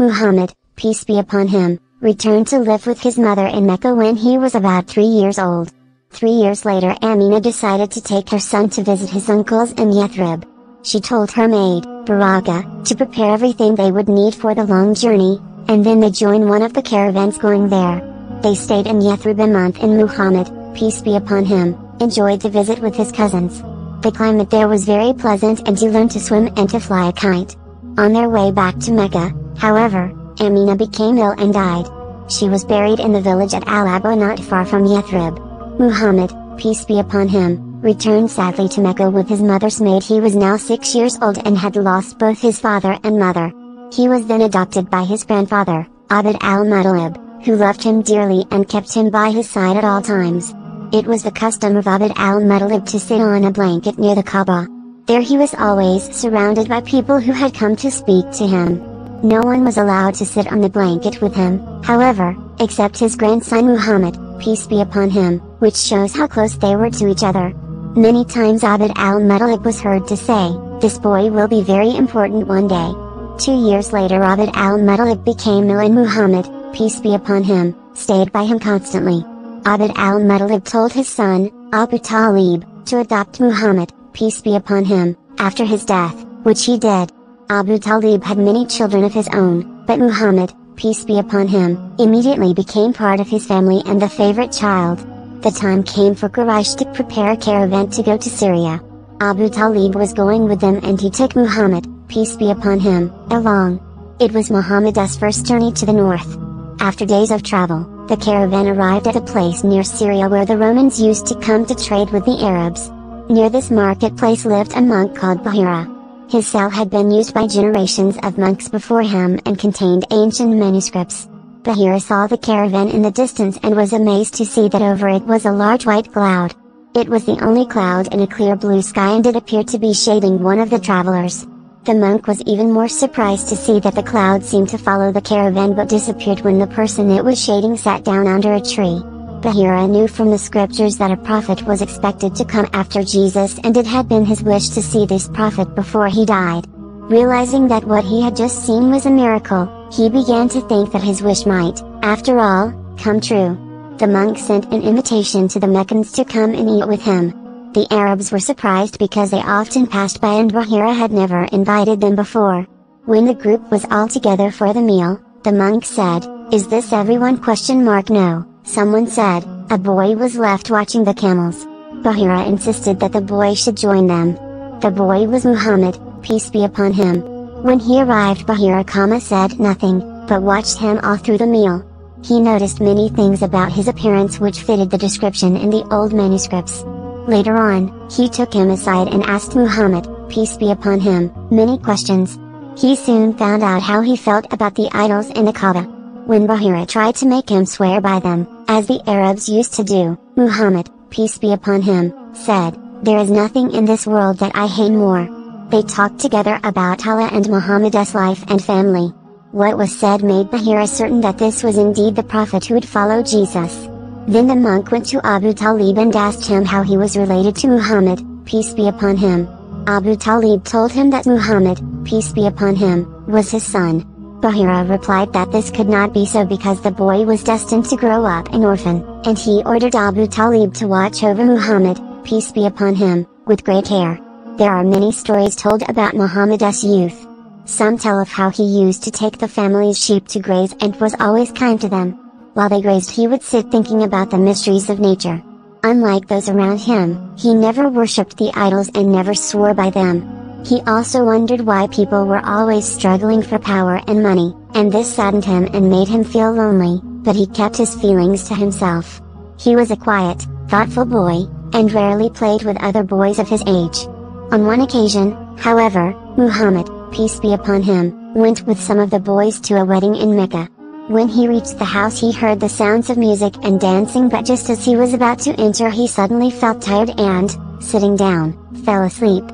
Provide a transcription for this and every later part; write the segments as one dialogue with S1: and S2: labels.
S1: Muhammad, peace be upon him, returned to live with his mother in Mecca when he was about three years old. Three years later Amina decided to take her son to visit his uncles in Yathrib. She told her maid, Baraka, to prepare everything they would need for the long journey, and then they joined one of the caravans going there. They stayed in Yathrib a month and Muhammad, peace be upon him, enjoyed the visit with his cousins. The climate there was very pleasant and he learned to swim and to fly a kite. On their way back to Mecca, however, Amina became ill and died. She was buried in the village at Al-Abwa not far from Yathrib. Muhammad, peace be upon him, returned sadly to Mecca with his mother's maid he was now six years old and had lost both his father and mother. He was then adopted by his grandfather, Abd al-Muttalib, who loved him dearly and kept him by his side at all times. It was the custom of Abd al-Muttalib to sit on a blanket near the Kaaba. There he was always surrounded by people who had come to speak to him. No one was allowed to sit on the blanket with him, however, except his grandson Muhammad, peace be upon him, which shows how close they were to each other. Many times Abd al-Muttalib was heard to say, this boy will be very important one day. Two years later Abd al-Muttalib became ill and Muhammad, peace be upon him, stayed by him constantly. Abd al-Muttalib told his son, Abu Talib, to adopt Muhammad, peace be upon him, after his death, which he did. Abu Talib had many children of his own, but Muhammad, peace be upon him, immediately became part of his family and the favorite child. The time came for Quraysh to prepare a caravan to go to Syria. Abu Talib was going with them and he took Muhammad, peace be upon him, along. It was Muhammad's first journey to the north. After days of travel, the caravan arrived at a place near Syria where the Romans used to come to trade with the Arabs. Near this marketplace lived a monk called Bahira. His cell had been used by generations of monks before him and contained ancient manuscripts. Bahira saw the caravan in the distance and was amazed to see that over it was a large white cloud. It was the only cloud in a clear blue sky and it appeared to be shading one of the travelers. The monk was even more surprised to see that the cloud seemed to follow the caravan but disappeared when the person it was shading sat down under a tree. Bahira knew from the scriptures that a prophet was expected to come after Jesus and it had been his wish to see this prophet before he died. Realizing that what he had just seen was a miracle, he began to think that his wish might, after all, come true. The monk sent an invitation to the Meccans to come and eat with him. The Arabs were surprised because they often passed by and Bahira had never invited them before. When the group was all together for the meal, the monk said, Is this everyone question mark no. Someone said, a boy was left watching the camels. Bahira insisted that the boy should join them. The boy was Muhammad, peace be upon him. When he arrived Bahira Kama said nothing, but watched him all through the meal. He noticed many things about his appearance which fitted the description in the old manuscripts. Later on, he took him aside and asked Muhammad, peace be upon him, many questions. He soon found out how he felt about the idols in the Kaaba. When Bahira tried to make him swear by them, as the Arabs used to do, Muhammad, peace be upon him, said, There is nothing in this world that I hate more. They talked together about Allah and Muhammad's life and family. What was said made Bahira certain that this was indeed the Prophet who would follow Jesus. Then the monk went to Abu Talib and asked him how he was related to Muhammad, peace be upon him. Abu Talib told him that Muhammad, peace be upon him, was his son. Bahira replied that this could not be so because the boy was destined to grow up an orphan, and he ordered Abu Talib to watch over Muhammad, peace be upon him, with great care. There are many stories told about Muhammad's youth. Some tell of how he used to take the family's sheep to graze and was always kind to them. While they grazed he would sit thinking about the mysteries of nature. Unlike those around him, he never worshipped the idols and never swore by them. He also wondered why people were always struggling for power and money, and this saddened him and made him feel lonely, but he kept his feelings to himself. He was a quiet, thoughtful boy, and rarely played with other boys of his age. On one occasion, however, Muhammad, peace be upon him, went with some of the boys to a wedding in Mecca. When he reached the house he heard the sounds of music and dancing but just as he was about to enter he suddenly felt tired and, sitting down, fell asleep.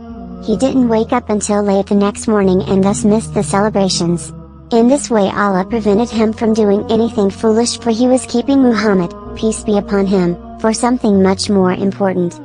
S1: He didn't wake up until late the next morning and thus missed the celebrations. In this way Allah prevented him from doing anything foolish for he was keeping Muhammad, peace be upon him, for something much more important.